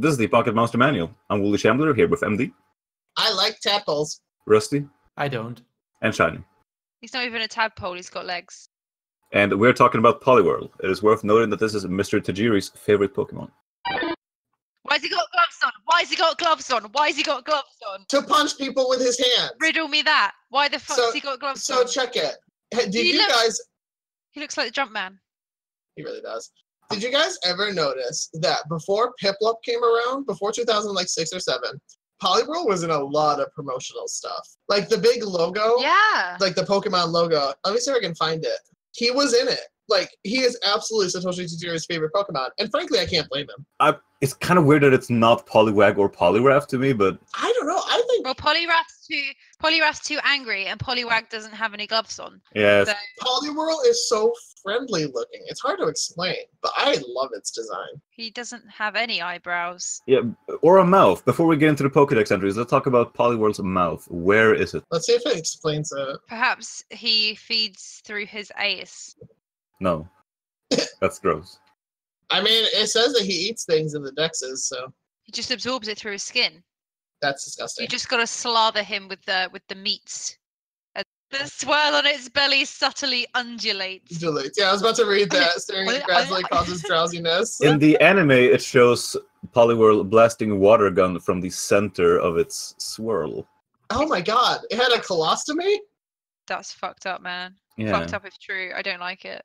This is the Pocket Monster Manual. I'm Wooly Shambler here with MD, I like tadpoles. Rusty, I don't. and Shiny. He's not even a tadpole, he's got legs. And we're talking about Poliwhirl. It is worth noting that this is Mr. Tajiri's favorite Pokemon. Why has he got gloves on? Why has he got gloves on? Why has he got gloves on? To punch people with his hands. Riddle me that. Why the fuck So- has he got gloves So on? So check it. Did He you looks- guys? He looks like the jump man. He really does. Did you guys ever notice that before Piplup came around, before 2006 or seven, Poliwhirl was in a lot of promotional stuff, like the big logo, Yeah. like the Pokemon logo. Let me see if I can find it. He was in it. Like he is absolutely Satoshi Tajiri's favorite Pokemon, and frankly, I can't blame him. I, It's kind of weird that it's not Poliwag or Poliwrath to me, but I don't know. I think Well, Poliwrath's too Poliwrath's too angry, and Poliwag doesn't have any gloves on. yeah, So Poliwhirl is so friendly looking. It's hard to explain, but I love its design. he doesn't have any eyebrows. yeah, or a mouth. Before we get into the Pokedex entries, let's talk about Poliwhirl's mouth. Where is it? Let's see if it explains it. Perhaps he feeds through his ace. No, that's gross. I mean, it says that he eats things in the dexes, so He just absorbs it through his skin. that's disgusting. You just gotta slather him with the with the meats. And the swirl on its belly subtly undulates. Delete. Yeah, I was about to read that. Staring at grass like causes drowsiness. In the anime, it shows Poliwhirl blasting a water gun from the center of its swirl. Oh my god, it had a colostomy? That's fucked up, man. Yeah. Fucked up if true. I don't like it.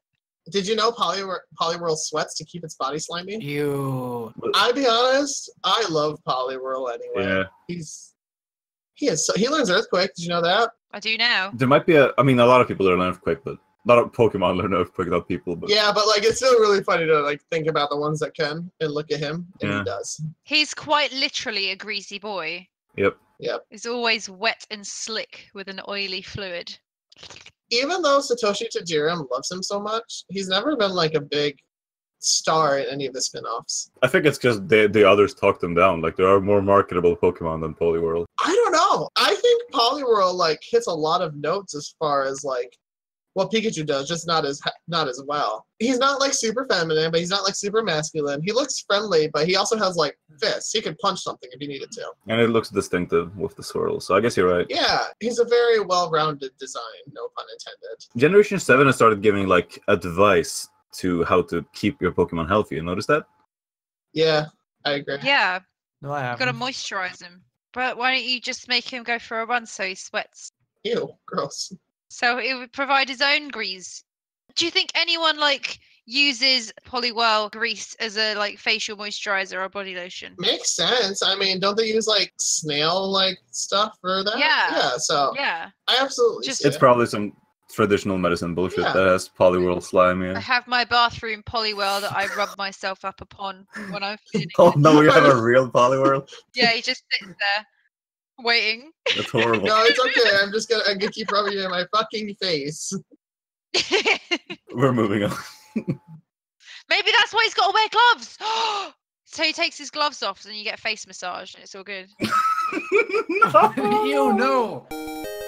Did you know Poliwhirl, Poliwhirl sweats to keep its body slimy? You. I'll be honest, I love Poliwhirl anyway. Yeah. He's he is so he learns Earthquake. Did you know that? I do now. There might be a. I mean, a lot of people learn Earthquake, but a lot of Pokemon learn Earthquake, not people. But Yeah, but like it's still really funny to like think about the ones that can and look at him, and Yeah. he does. He's quite literally a greasy boy. Yep. Yep. He's always wet and slick with an oily fluid. Even though Satoshi Tajiri loves him so much, he's never been like a big star in any of the spin-offs. I think it's because the the others talked them down. Like there are more marketable Pokemon than Poliwhirl. I don't know. I think Poliwhirl like hits a lot of notes as far as like what Pikachu does, just not as not as well. He's not like super feminine, but he's not like super masculine. He looks friendly, but he also has like fists. He could punch something if he needed to. And it looks distinctive with the swirl. So I guess you're right. Yeah, he's a very well-rounded design. No pun intended. Generation 7 has started giving like advice to how to keep your Pokemon healthy. You notice that? Yeah, I agree. Yeah, No, I gotta haven't. moisturize him. But why don't you just make him go for a run so he sweats? Ew, gross. So it would provide his own grease. Do you think anyone like uses Poliwhirl grease as a like facial moisturizer or body lotion? Makes sense. I mean, don't they use like snail like stuff for that? Yeah. Yeah. So Yeah. I absolutely. Just- see It's it. probably some traditional medicine bullshit Yeah. that has Poliwhirl slime. In it. I have my bathroom Poliwhirl that I rub myself up upon when I'm feeling. Oh no, we have a real Poliwhirl. Yeah, he just sits there waiting. That's horrible. No, it's okay. I'm just gonna. I'm gonna keep rubbing it in my fucking face. We're moving on. Maybe that's why he's got to wear gloves. so he takes his gloves off and you get a face massage and it's all good. you no.